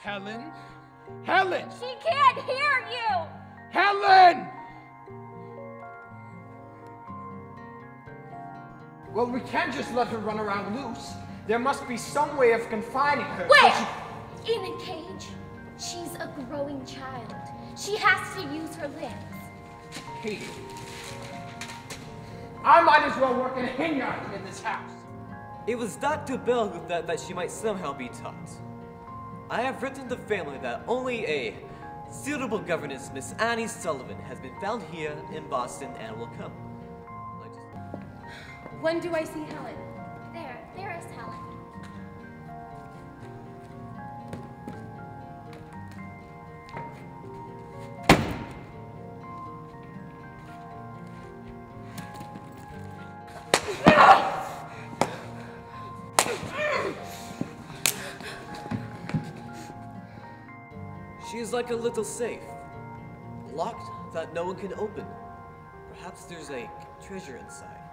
Helen? Helen! She can't hear you! Helen! Well, we can't just let her run around loose. There must be some way of confining her. so she- In a cage. She's a growing child. She has to use her limbs. Katie. I might as well work in a vineyard in this house. It was Dr. Bell who thought that she might somehow be taught. I have written the family that only a suitable governess, Miss Annie Sullivan, has been found here in Boston and will come. I just- When do I see Helen? There, there is Helen. She is like a little safe, locked that no one can open. Perhaps there's a treasure inside.